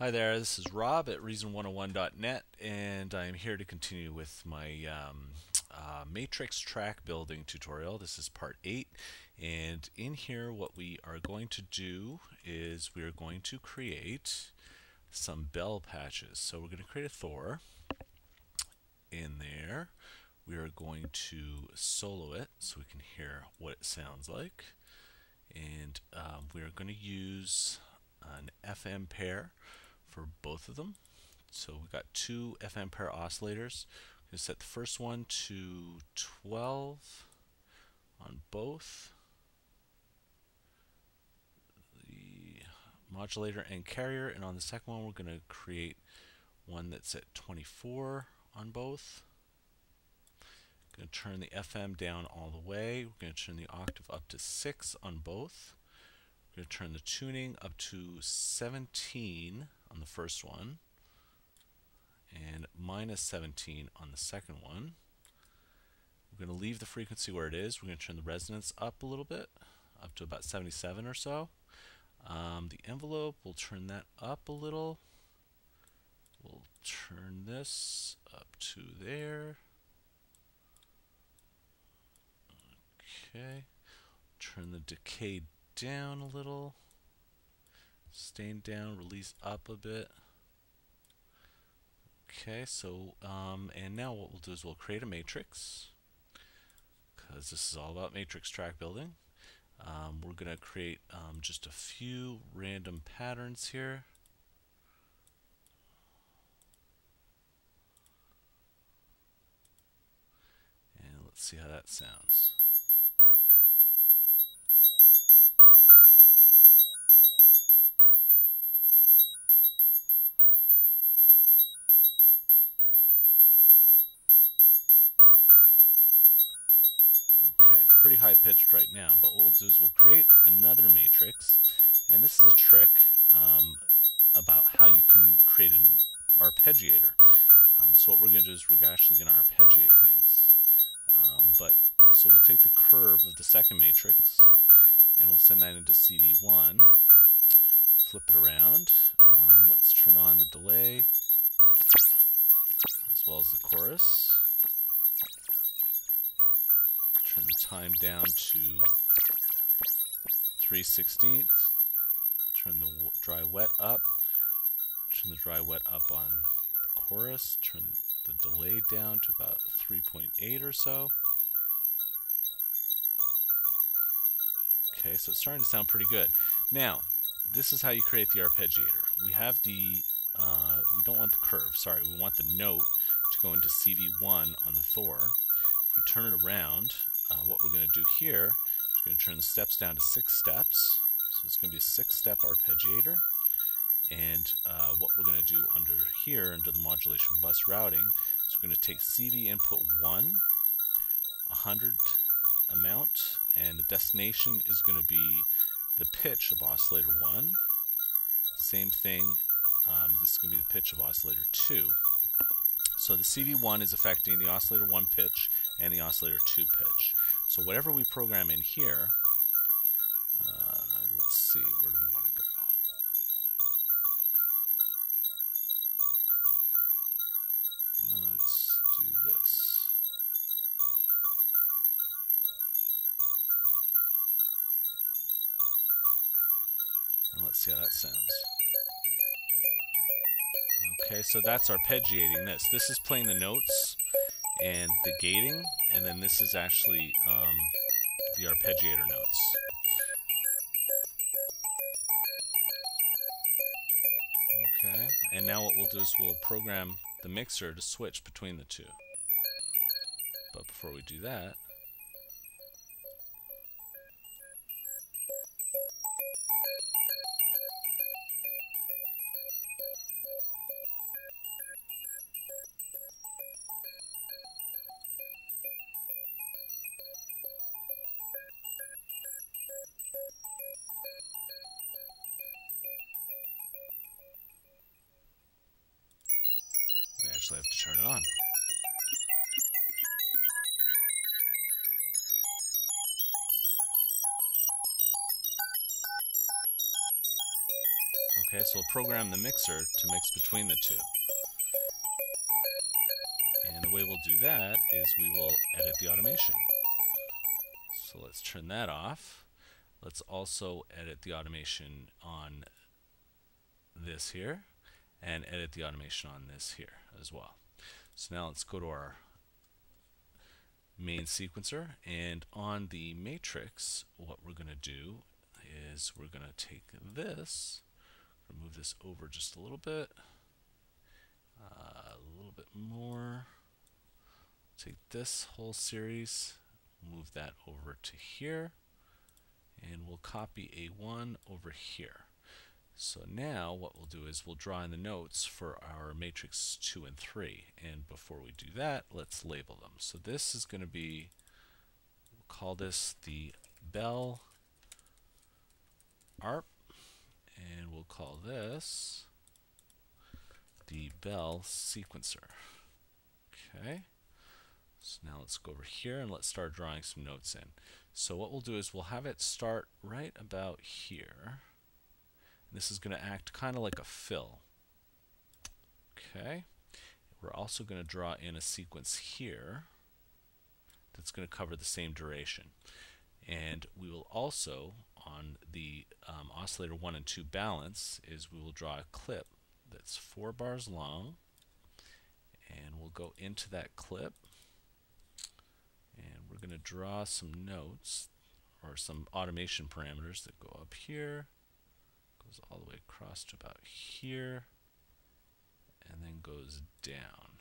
Hi there, this is Rob at Reason101.net, and I'm here to continue with my um, uh, matrix track building tutorial. This is part 8, and in here what we are going to do is we are going to create some bell patches. So we're going to create a Thor in there. We are going to solo it so we can hear what it sounds like. And um, we are going to use an FM pair for both of them. So we've got two FM pair oscillators. I'm going to set the first one to 12 on both the modulator and carrier and on the second one we're going to create one that's at 24 on both. Going to turn the FM down all the way. We're going to turn the octave up to 6 on both. We're going to turn the tuning up to 17 on the first one and minus 17 on the second one. We're going to leave the frequency where it is. We're going to turn the resonance up a little bit, up to about 77 or so. Um, the envelope, we'll turn that up a little. We'll turn this up to there. Okay. Turn the decay down a little. Sustain down, release up a bit. Okay, so, um, and now what we'll do is we'll create a matrix, because this is all about matrix track building. Um, we're going to create um, just a few random patterns here. And let's see how that sounds. It's pretty high pitched right now, but what we'll do is we'll create another matrix, and this is a trick um, about how you can create an arpeggiator. Um, so what we're going to do is we're actually going to arpeggiate things. Um, but so we'll take the curve of the second matrix, and we'll send that into CV1. Flip it around. Um, let's turn on the delay as well as the chorus turn the time down to 3 16th. Turn the dry wet up. Turn the dry wet up on the chorus. Turn the delay down to about 3.8 or so. Okay, so it's starting to sound pretty good. Now, this is how you create the arpeggiator. We have the, uh, we don't want the curve, sorry, we want the note to go into CV1 on the Thor. If we turn it around, uh, what we're going to do here is we're going to turn the steps down to six steps. So it's going to be a six-step arpeggiator. And uh, what we're going to do under here, under the modulation bus routing, is we're going to take CV input 1, 100 amount, and the destination is going to be the pitch of oscillator 1. Same thing, um, this is going to be the pitch of oscillator 2. So the CV1 is affecting the oscillator 1 pitch and the oscillator 2 pitch. So whatever we program in here, uh, let's see, where do we want to go? Let's do this. And let's see how that sounds. Okay, so that's arpeggiating this. This is playing the notes and the gating, and then this is actually um, the arpeggiator notes. Okay, and now what we'll do is we'll program the mixer to switch between the two. But before we do that, actually have to turn it on. Okay, so we'll program the mixer to mix between the two. And the way we'll do that is we will edit the automation. So let's turn that off. Let's also edit the automation on this here and edit the automation on this here as well. So now let's go to our main sequencer and on the matrix what we're going to do is we're going to take this move this over just a little bit uh, a little bit more take this whole series move that over to here and we'll copy A1 over here so now what we'll do is we'll draw in the notes for our matrix 2 and 3. And before we do that, let's label them. So this is going to be, we'll call this the Bell ARP. And we'll call this the Bell sequencer. Okay. So now let's go over here and let's start drawing some notes in. So what we'll do is we'll have it start right about here. This is going to act kind of like a fill. Okay. We're also going to draw in a sequence here that's going to cover the same duration. And we will also, on the um, oscillator 1 and 2 balance, is we will draw a clip that's four bars long. And we'll go into that clip. And we're going to draw some notes or some automation parameters that go up here goes all the way across to about here and then goes down.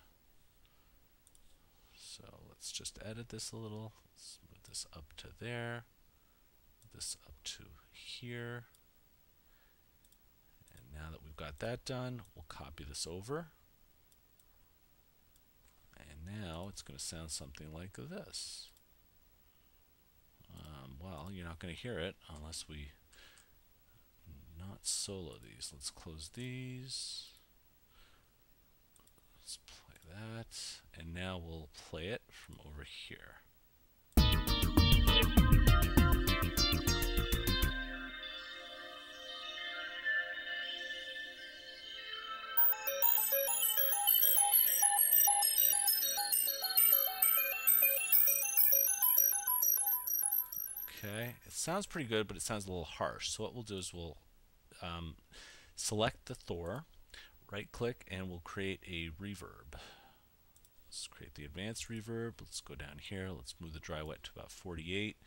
So let's just edit this a little. Let's move this up to there, this up to here. And now that we've got that done, we'll copy this over. And now it's going to sound something like this. Um, well, you're not going to hear it unless we not solo these. Let's close these. Let's play that. And now we'll play it from over here. Okay, it sounds pretty good, but it sounds a little harsh. So what we'll do is we'll um, select the Thor, right click, and we'll create a reverb. Let's create the advanced reverb. Let's go down here. Let's move the dry wet to about 48.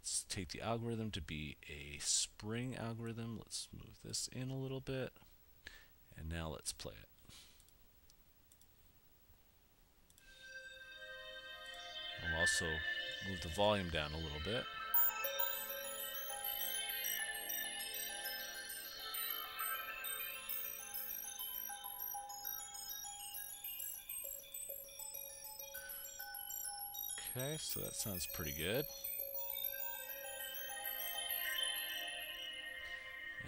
Let's take the algorithm to be a spring algorithm. Let's move this in a little bit. And now let's play it. I'll also move the volume down a little bit. Okay, so that sounds pretty good.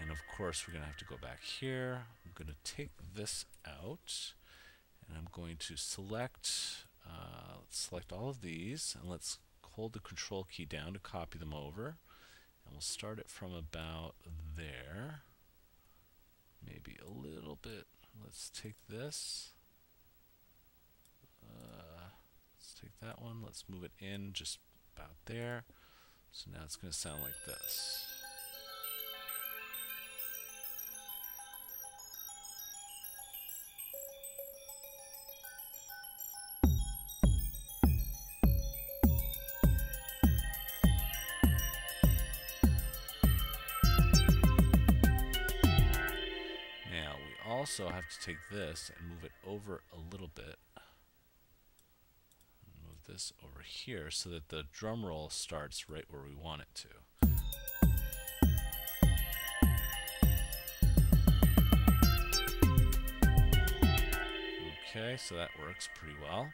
And of course, we're going to have to go back here. I'm going to take this out, and I'm going to select, uh, let's select all of these, and let's hold the control key down to copy them over. And we'll start it from about there. Maybe a little bit. Let's take this. Take that one. Let's move it in just about there. So now it's going to sound like this. Now we also have to take this and move it over a little bit this over here so that the drum roll starts right where we want it to. Okay, so that works pretty well.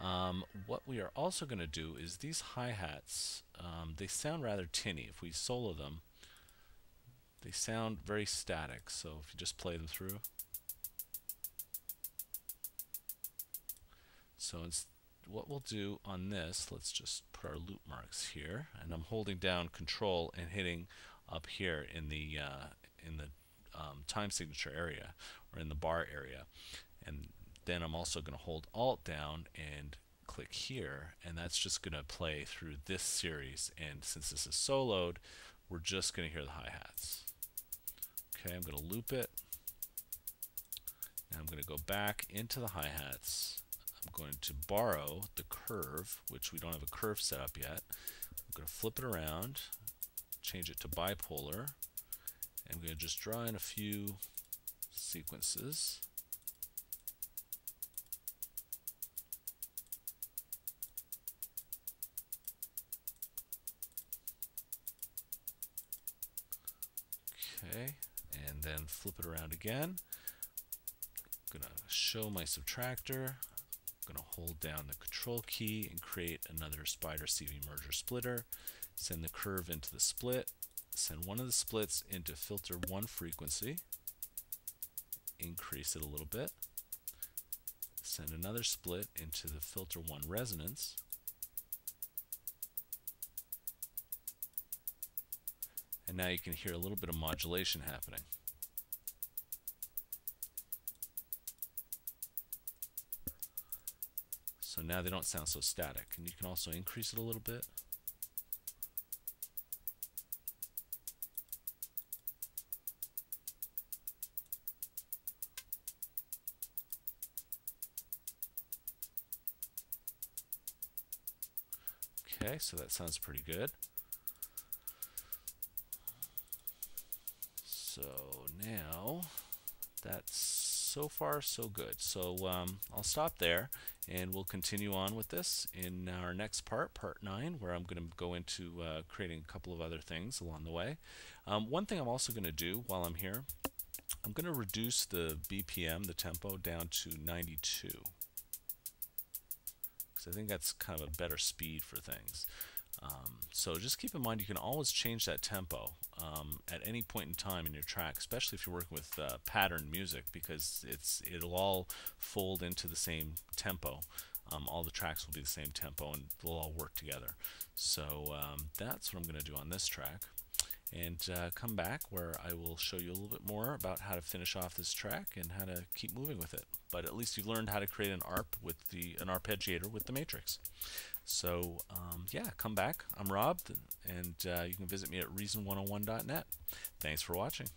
Um, what we are also going to do is these hi-hats, um, they sound rather tinny. If we solo them, they sound very static. So if you just play them through. So instead what we'll do on this, let's just put our loop marks here, and I'm holding down Control and hitting up here in the uh, in the um, time signature area or in the bar area. And then I'm also going to hold Alt down and click here and that's just going to play through this series and since this is soloed we're just going to hear the hi-hats. Okay, I'm going to loop it. Now I'm going to go back into the hi-hats. I'm going to borrow the curve, which we don't have a curve set up yet. I'm going to flip it around, change it to bipolar, and I'm going to just draw in a few sequences. Okay, and then flip it around again. I'm going to show my subtractor. I'm going to hold down the control key and create another spider CV merger splitter. Send the curve into the split. Send one of the splits into filter 1 frequency. Increase it a little bit. Send another split into the filter 1 resonance. And now you can hear a little bit of modulation happening. Now they don't sound so static. And you can also increase it a little bit. Okay, so that sounds pretty good. So now that's so far so good. So um, I'll stop there and we'll continue on with this in our next part, part 9, where I'm going to go into uh, creating a couple of other things along the way. Um, one thing I'm also going to do while I'm here, I'm going to reduce the BPM, the tempo, down to 92 because I think that's kind of a better speed for things. Um, so just keep in mind you can always change that tempo um, at any point in time in your track, especially if you're working with uh, pattern music, because it's it'll all fold into the same tempo. Um, all the tracks will be the same tempo and they'll all work together. So um, that's what I'm going to do on this track. And uh, come back where I will show you a little bit more about how to finish off this track and how to keep moving with it. But at least you've learned how to create an ARP with the an arpeggiator with the matrix. So um, yeah, come back. I'm Rob, and uh, you can visit me at reason101.net. Thanks for watching.